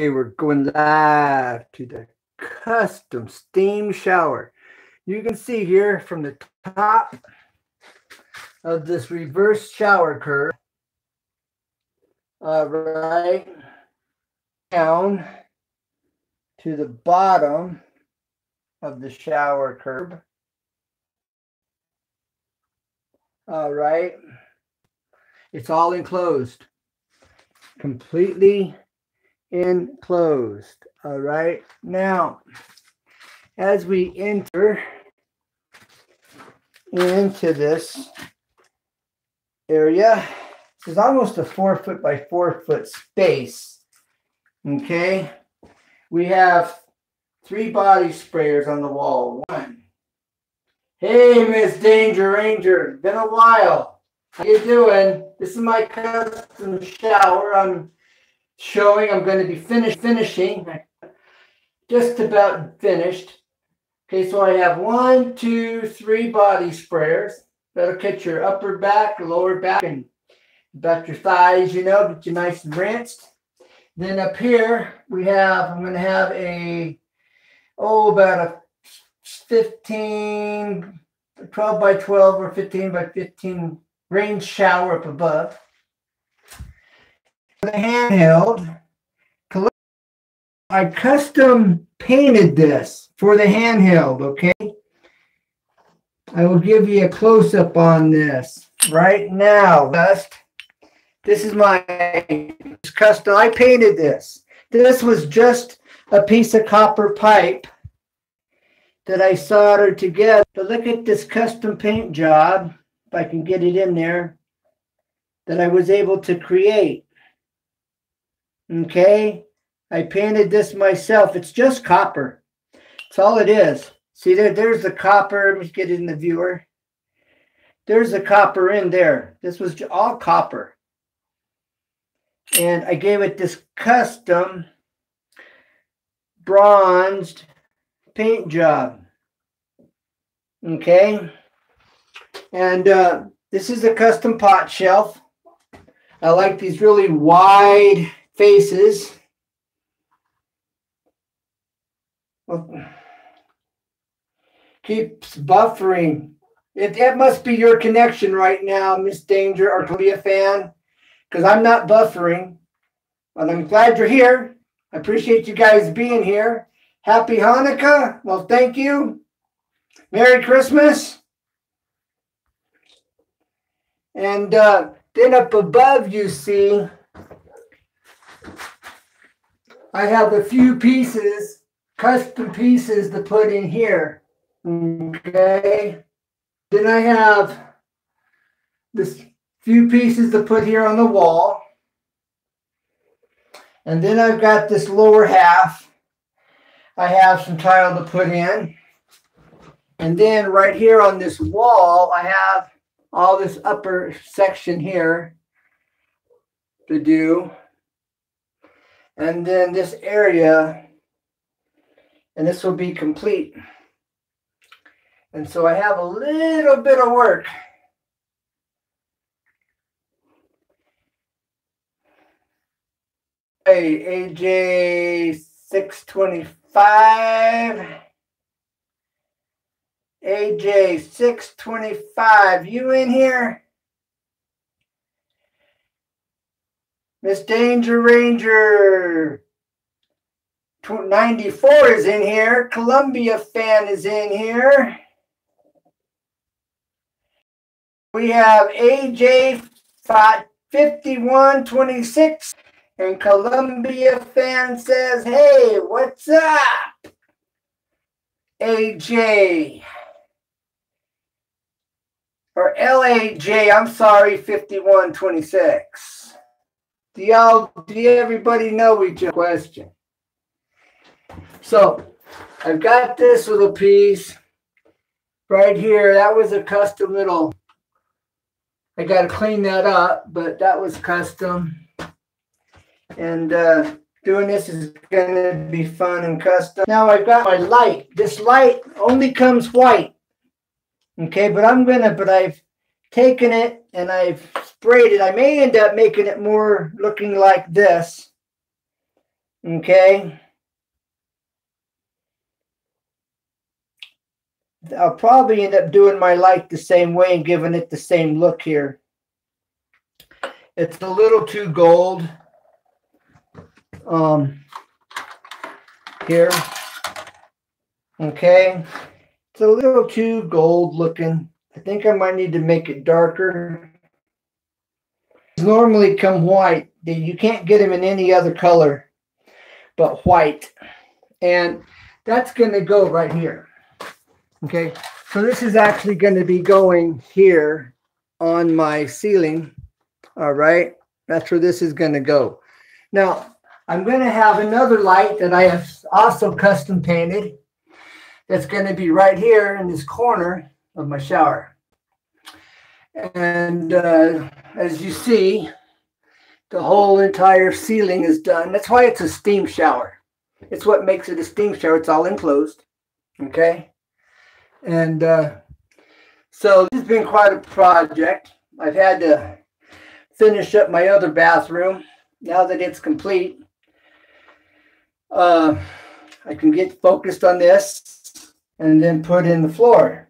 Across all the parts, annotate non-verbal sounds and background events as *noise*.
We're going live to the custom steam shower. You can see here from the top of this reverse shower curve, uh, right down to the bottom of the shower curve. All right. It's all enclosed, completely enclosed. All right. Now, as we enter into this area, is almost a four foot by four foot space. Okay. We have three body sprayers on the wall. One. Hey, Miss Danger Ranger. Been a while. How you doing? This is my custom shower. I'm showing. I'm going to be finished finishing. Just about finished. Okay, so I have one, two, three body sprayers. That'll catch your upper back, lower back, and about your thighs, you know, get you nice and rinsed. Then up here, we have, I'm going to have a, oh, about a 15, 12 by 12 or 15 by 15 rain shower up above. The handheld, I custom painted this for the handheld, okay? I will give you a close up on this right now. Just, this is my custom. I painted this. This was just a piece of copper pipe that I soldered together. But look at this custom paint job, if I can get it in there, that I was able to create. Okay, I painted this myself. It's just copper. That's all it is. See there, there's the copper. Let me get in the viewer. There's the copper in there. This was all copper. And I gave it this custom bronzed paint job. Okay. And uh, this is a custom pot shelf. I like these really wide faces. keeps buffering. It, that must be your connection right now, Miss Danger or Kalia fan, because I'm not buffering. But I'm glad you're here. I appreciate you guys being here. Happy Hanukkah. Well, thank you. Merry Christmas. And uh, then up above, you see, I have a few pieces, custom pieces to put in here. Okay. Then I have this few pieces to put here on the wall. And then I've got this lower half. I have some tile to put in. And then right here on this wall, I have all this upper section here to do. And then this area, and this will be complete. And so I have a little bit of work. Hey, AJ 625. AJ 625. You in here? Miss Danger Ranger 94 is in here. Columbia fan is in here. We have AJ 5126 and Columbia fan says, Hey, what's up? AJ or LAJ, I'm sorry, 5126. Do y'all, do everybody know each other? Question. So I've got this little piece right here. That was a custom little I got to clean that up, but that was custom. And uh, doing this is going to be fun and custom. Now I've got my light. This light only comes white. Okay, but I'm going to, but I've taken it and I've sprayed it. I may end up making it more looking like this. Okay. I'll probably end up doing my light the same way and giving it the same look here. It's a little too gold. Um, here. Okay. It's a little too gold looking. I think I might need to make it darker. Normally come white. You can't get them in any other color but white. And that's going to go right here. Okay, so this is actually going to be going here on my ceiling. All right, that's where this is going to go. Now, I'm going to have another light that I have also custom painted that's going to be right here in this corner of my shower. And uh, as you see, the whole entire ceiling is done. That's why it's a steam shower. It's what makes it a steam shower. It's all enclosed. Okay. And uh, so this has been quite a project. I've had to finish up my other bathroom. Now that it's complete, uh, I can get focused on this and then put in the floor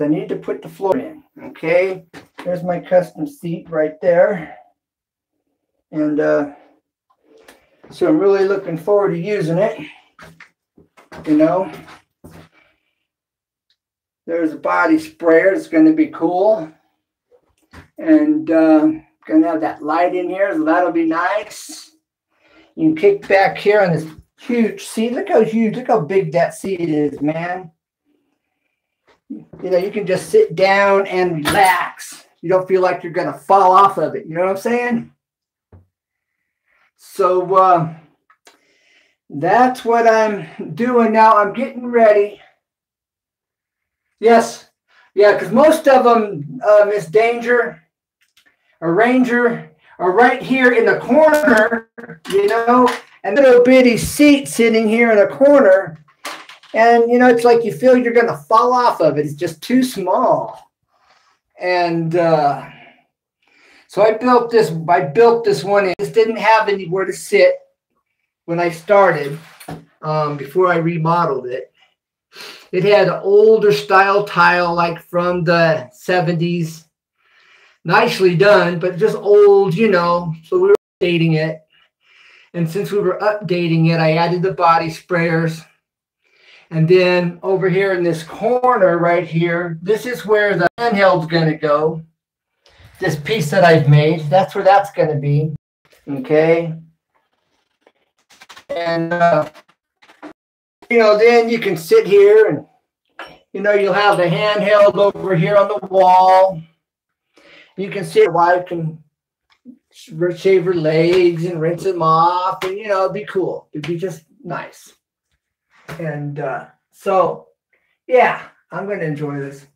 because I need to put the floor in. Okay, there's my custom seat right there. And uh, so I'm really looking forward to using it. You know, there's a body sprayer. It's going to be cool. And uh, going to have that light in here, so that'll be nice. You can kick back here on this huge seat. Look how huge, look how big that seat is, man. You know, you can just sit down and relax. You don't feel like you're going to fall off of it. You know what I'm saying? So uh, that's what I'm doing now. I'm getting ready Yes. Yeah, because most of them, uh, Miss Danger, a Ranger, are right here in the corner, you know, and little bitty seat sitting here in a corner. And, you know, it's like you feel you're going to fall off of it. It's just too small. And uh, so I built this, I built this one. It just didn't have anywhere to sit when I started um, before I remodeled it. It had older style tile like from the 70s. Nicely done, but just old, you know. So we were updating it. And since we were updating it, I added the body sprayers. And then over here in this corner right here, this is where the handheld's going to go. This piece that I've made, that's where that's going to be. Okay. And uh, you know, then you can sit here and, you know, you'll have the handheld over here on the wall. You can sit, your wife can shave her legs and rinse them off, and, you know, it'd be cool. It'd be just nice. And uh, so, yeah, I'm going to enjoy this.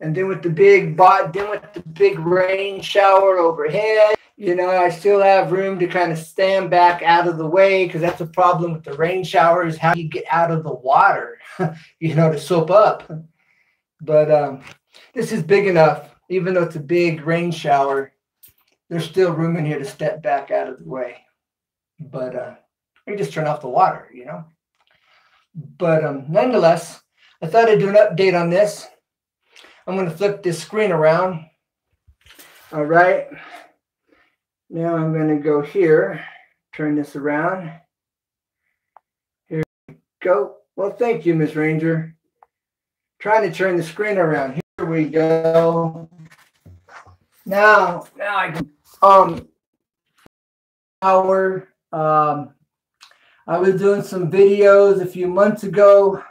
And then with the big bot, then with the big rain shower overhead, you know, I still have room to kind of stand back out of the way because that's a problem with the rain showers. How you get out of the water, *laughs* you know, to soap up. But um, this is big enough, even though it's a big rain shower. There's still room in here to step back out of the way. But uh, you just turn off the water, you know. But um, nonetheless, I thought I'd do an update on this. I'm going to flip this screen around. All right. Now I'm going to go here, turn this around. Here we go. Well, thank you, Miss Ranger. Trying to turn the screen around. Here we go. Now, now I can, um, hour, um, I was doing some videos a few months ago.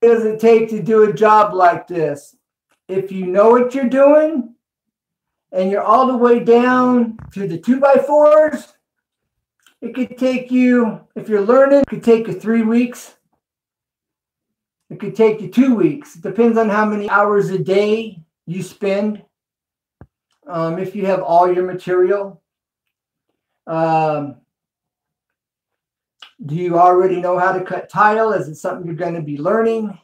What does it take to do a job like this? If you know what you're doing, and you're all the way down to the two by fours, it could take you, if you're learning, it could take you three weeks. It could take you two weeks. It depends on how many hours a day you spend. Um, if you have all your material. Um, do you already know how to cut tile? Is it something you're going to be learning?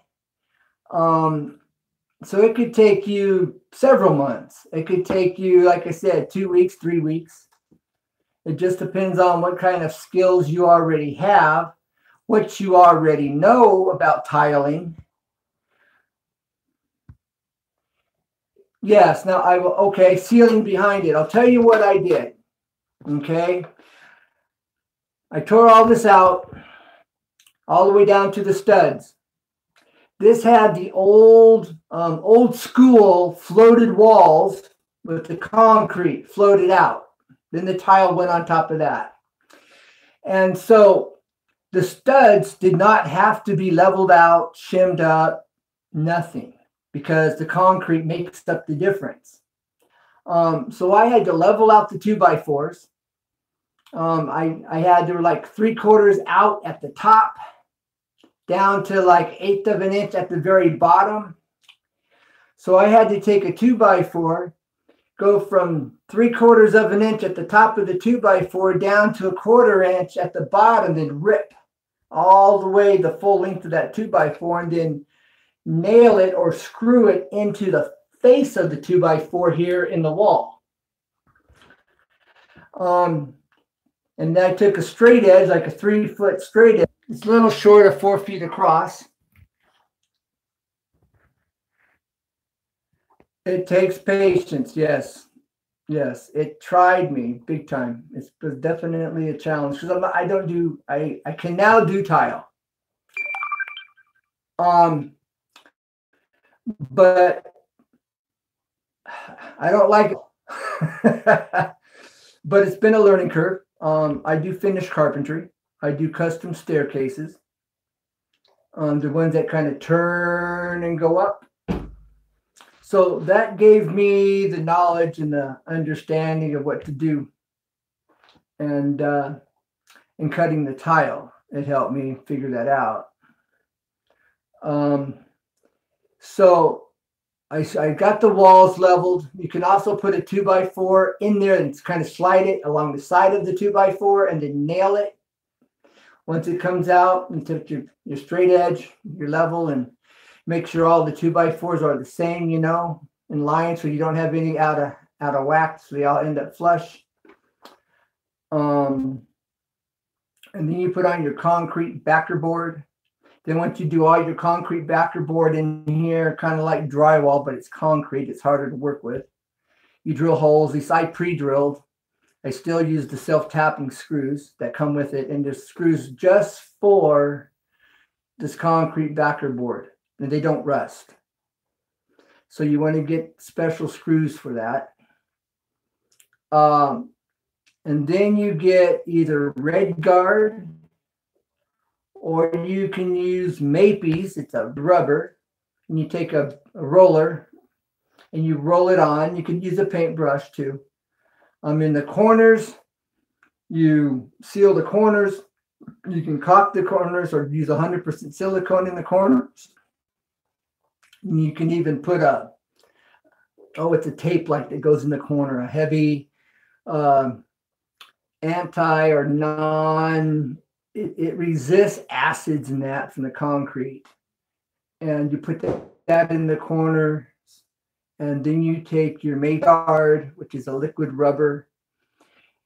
Um, so it could take you several months. It could take you, like I said, two weeks, three weeks. It just depends on what kind of skills you already have, what you already know about tiling. Yes, now I will, okay, ceiling behind it. I'll tell you what I did. Okay. I tore all this out all the way down to the studs. This had the old, um, old school floated walls with the concrete floated out. Then the tile went on top of that. And so the studs did not have to be leveled out, shimmed up, nothing, because the concrete makes up the difference. Um, so I had to level out the two by fours. Um, I, I had to like three quarters out at the top down to like eighth of an inch at the very bottom. So I had to take a two by four, go from three quarters of an inch at the top of the two by four down to a quarter inch at the bottom, then rip all the way the full length of that two by four, and then nail it or screw it into the face of the two by four here in the wall. Um, and I took a straight edge, like a three foot straight edge, it's a little short of four feet across. It takes patience, yes. Yes, it tried me big time. It was definitely a challenge because I don't do I I can now do tile. Um, but I don't like it. *laughs* but it's been a learning curve. Um, I do finish carpentry. I do custom staircases. Um, the ones that kind of turn and go up. So that gave me the knowledge and the understanding of what to do. And uh, in cutting the tile, it helped me figure that out. Um, so I, I got the walls leveled. You can also put a two by four in there and kind of slide it along the side of the two by four and then nail it once it comes out, take your, your straight edge, your level, and make sure all the two by fours are the same, you know, in line so you don't have any out of out of whack, so they all end up flush. Um, and then you put on your concrete backer board. Then once you do all your concrete backer board in here, kind of like drywall, but it's concrete, it's harder to work with. You drill holes. These I pre-drilled I still use the self-tapping screws that come with it, and there's screws just for this concrete backer board, and they don't rust. So you want to get special screws for that. Um, and then you get either RedGard or you can use Mapei. It's a rubber. And you take a, a roller and you roll it on. You can use a paintbrush too. Um, in the corners, you seal the corners. You can caulk the corners or use 100% silicone in the corners. And you can even put a, oh, it's a tape like that goes in the corner, a heavy um, anti or non, it, it resists acids and that from the concrete. And you put that, that in the corner and then you take your Maytard, which is a liquid rubber,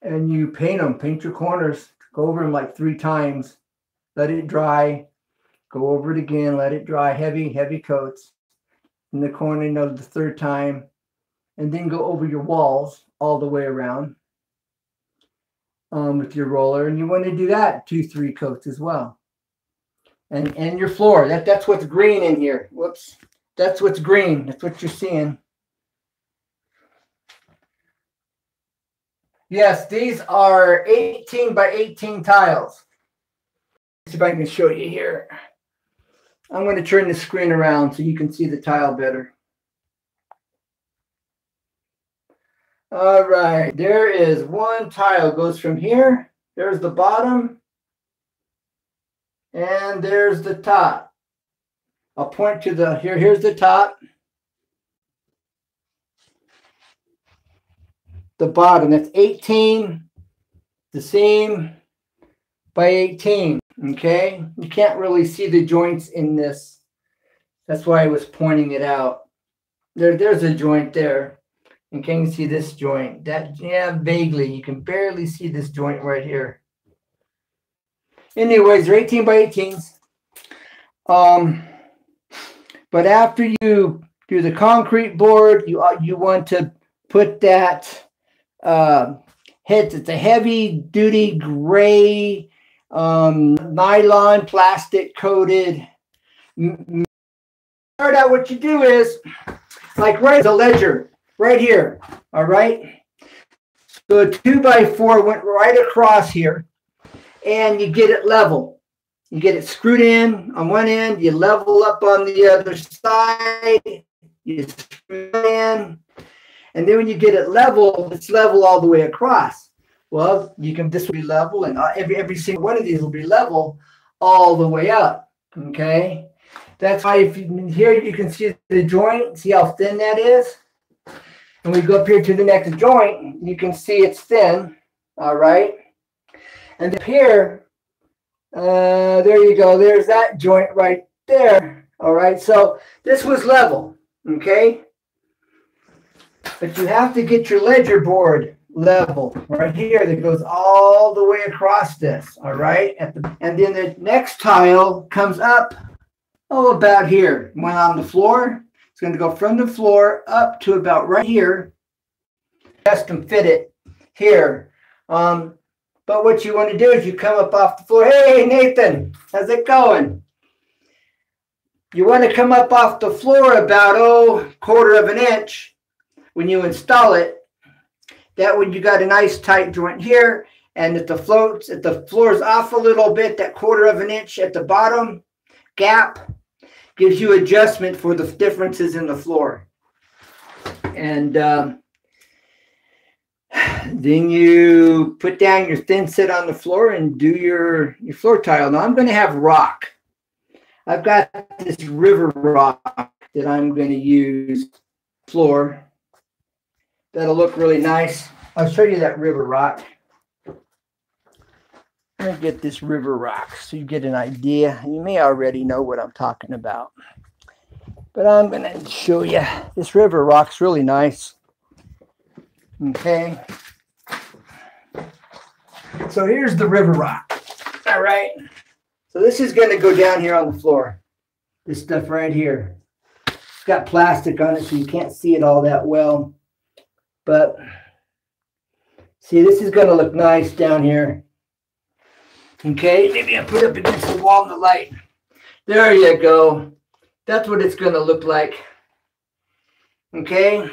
and you paint them, paint your corners, go over them like three times, let it dry, go over it again, let it dry, heavy, heavy coats in the corner another the third time, and then go over your walls all the way around um, with your roller. And you want to do that two, three coats as well. And and your floor. That that's what's green in here. Whoops. That's what's green. That's what you're seeing. Yes, these are 18 by 18 tiles. Let's see if I can show you here. I'm going to turn the screen around so you can see the tile better. All right, there is one tile goes from here. There's the bottom. And there's the top. I'll point to the, here, here's the top. The bottom, that's 18, the seam by 18, okay? You can't really see the joints in this. That's why I was pointing it out. There, there's a joint there. And can you see this joint? That yeah, vaguely. You can barely see this joint right here. Anyways, they're 18 by 18s. Um, but after you do the concrete board, you uh, you want to put that uh. It's a heavy duty gray um, nylon plastic coated. Start out, what you do is like right the ledger right here. All right. So a two by four went right across here, and you get it level. You get it screwed in on one end, you level up on the other side, you screw it in, and then when you get it level, it's level all the way across. Well, you can this will be level, and uh, every every single one of these will be level all the way up. Okay, that's why if you here you can see the joint, see how thin that is. And we go up here to the next joint, you can see it's thin. All right, and up here uh, there you go. There's that joint right there. All right. So this was level. Okay. But you have to get your ledger board level right here that goes all the way across this. All right. The, and then the next tile comes up, oh, about here. When on the floor, it's going to go from the floor up to about right here. Custom fit it here. Um, but what you want to do is you come up off the floor. Hey, Nathan, how's it going? You want to come up off the floor about, oh, quarter of an inch when you install it. That way you got a nice tight joint here. And if the floats, if the floor is off a little bit, that quarter of an inch at the bottom gap gives you adjustment for the differences in the floor. And um, *sighs* then you put down your thin set on the floor and do your, your floor tile. Now I'm going to have rock. I've got this river rock that I'm going to use floor. That'll look really nice. I'll show you that river rock. To get this river rock so you get an idea. You may already know what I'm talking about. But I'm going to show you. This river rock's really nice. Okay. So here's the river rock. All right. So this is going to go down here on the floor. This stuff right here. It's got plastic on it, so you can't see it all that well. But see, this is going to look nice down here. Okay, maybe I put up against the wall in the light. There you go. That's what it's going to look like. Okay.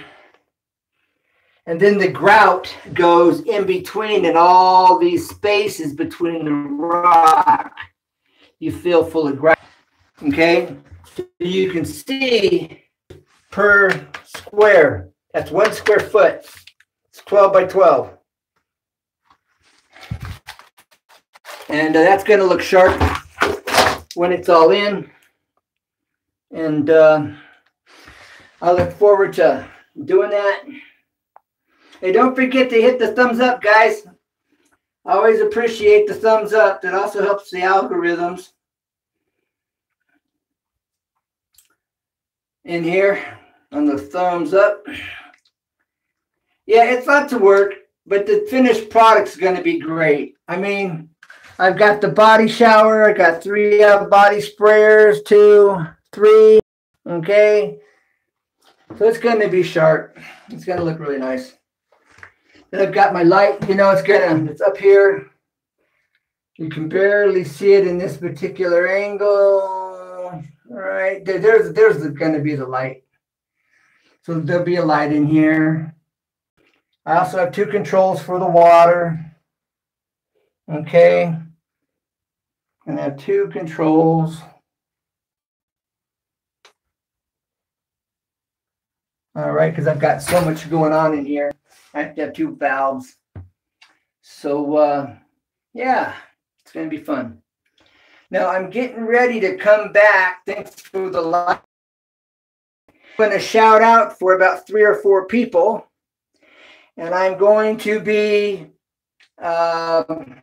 And then the grout goes in between and all these spaces between the rock you feel full of grout. Okay? So You can see per square. That's one square foot. It's 12 by 12. And uh, that's going to look sharp when it's all in. And uh, I look forward to doing that. Hey, don't forget to hit the thumbs up, guys. I always appreciate the thumbs up. That also helps the algorithms. In here on the thumbs up. Yeah, it's lots of work, but the finished product's going to be great. I mean, I've got the body shower. I got three uh, body sprayers, two, three. Okay. So it's going to be sharp. It's going to look really nice. Then I've got my light, you know, it's gonna, it's up here. You can barely see it in this particular angle. All right, there, there's, there's gonna be the light. So there'll be a light in here. I also have two controls for the water. Okay. And I have two controls. All right, because I've got so much going on in here. I have to have two valves. So, uh, yeah, it's going to be fun. Now, I'm getting ready to come back. Thanks for the light. I'm going to shout out for about three or four people. And I'm going to be um,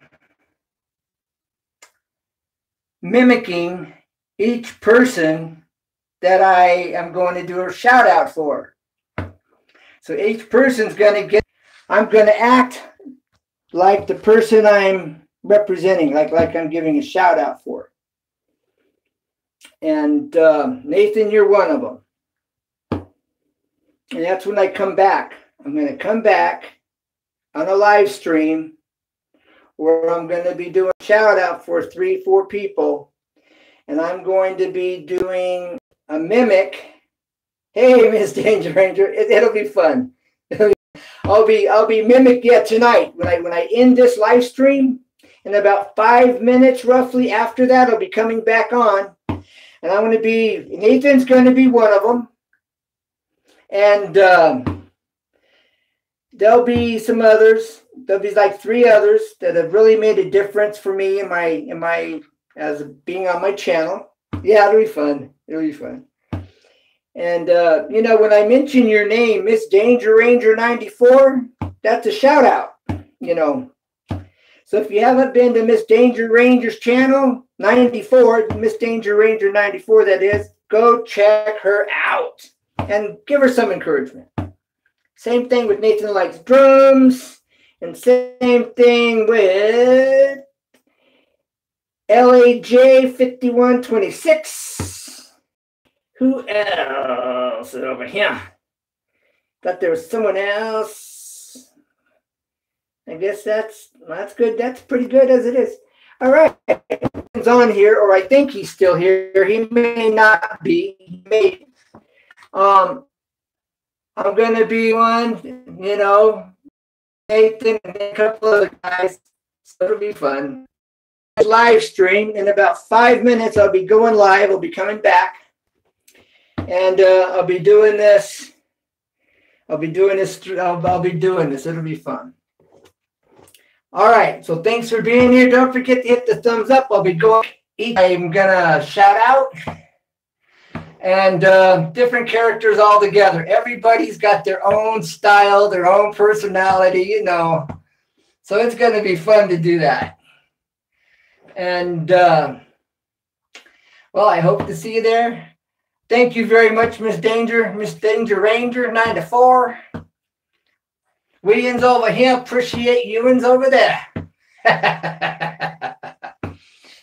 mimicking each person that I am going to do a shout out for. So each person's going to get, I'm going to act like the person I'm representing, like, like I'm giving a shout out for. And uh, Nathan, you're one of them. And that's when I come back. I'm going to come back on a live stream where I'm going to be doing shout out for three, four people. And I'm going to be doing a mimic. Hey, *laughs* Miss Danger Ranger, it, will be fun. *laughs* I'll be I'll be mimic yet tonight when I when I end this live stream. In about five minutes, roughly after that, I'll be coming back on, and I'm going to be Nathan's going to be one of them, and um, there'll be some others. There'll be like three others that have really made a difference for me in my in my as being on my channel. Yeah, it'll be fun. It'll be fun. And uh, you know, when I mention your name, Miss Danger Ranger 94, that's a shout out. You know. So if you haven't been to Miss Danger Ranger's channel, 94, Miss Danger Ranger 94, that is, go check her out and give her some encouragement. Same thing with Nathan Likes Drums, and same thing with LAJ 5126. Who else is over here? Thought there was someone else. I guess that's that's good. That's pretty good as it is. All right. He's on here, or I think he's still here. He may not be. Um, I'm gonna be one, you know, Nathan and a couple of guys. So it'll be fun. Live stream in about five minutes. I'll be going live. I'll be coming back, and uh, I'll be doing this. I'll be doing this. I'll, I'll be doing this. It'll be fun. All right. So thanks for being here. Don't forget to hit the thumbs up. I'll be going. I'm gonna shout out and uh, different characters all together. Everybody's got their own style, their own personality, you know. So it's going to be fun to do that. And uh, well, I hope to see you there. Thank you very much, Miss Danger, Miss Danger Ranger, 9 to 4. Williams over here, appreciate you'ns over there. *laughs*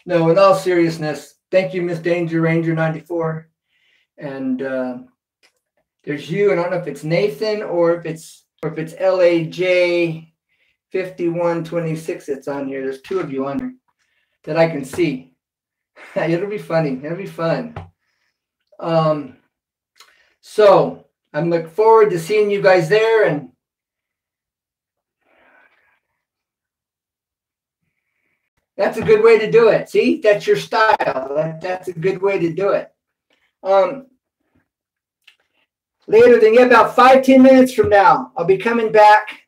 no, in all seriousness, thank you, Miss Danger Ranger 94 and uh, there's you, and I don't know if it's Nathan or if it's or if it's LAJ 5126 that's on here. There's two of you on there that I can see. *laughs* It'll be funny. It'll be fun. Um, so I'm looking forward to seeing you guys there and that's a good way to do it. See, that's your style. That, that's a good way to do it. Um, later than yeah, about five ten minutes from now, I'll be coming back,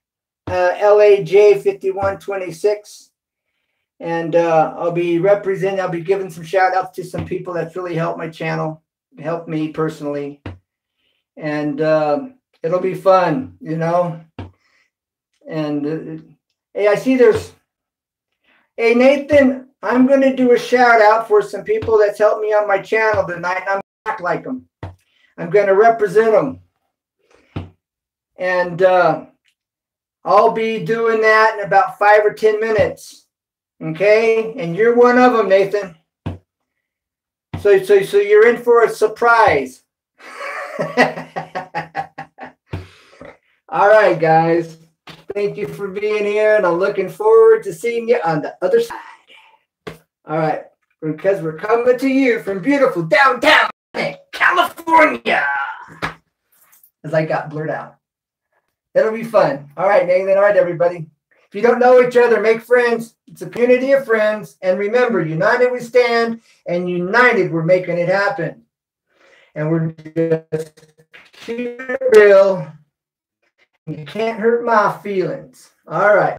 uh, LAJ 5126. And uh, I'll be representing, I'll be giving some shout outs to some people that's really helped my channel, helped me personally. And uh, it'll be fun, you know. And uh, hey, I see there's, hey, Nathan, I'm going to do a shout out for some people that's helped me on my channel tonight. I'm act like them. I'm going to represent them. And uh, I'll be doing that in about five or 10 minutes. Okay? And you're one of them, Nathan. So, so, so you're in for a surprise. *laughs* All right, guys. Thank you for being here, and I'm looking forward to seeing you on the other side. All right, because we're coming to you from beautiful downtown California. As I got blurred out. It'll be fun. All right, Nathan. All right, everybody. If you don't know each other, make friends. It's a community of friends. And remember, united we stand, and united we're making it happen. And we're just keep it real. You can't hurt my feelings. All right.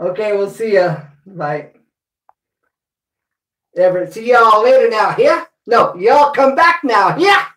Okay, we'll see ya. Bye. Ever see y'all later now. Yeah? No, y'all come back now. Yeah.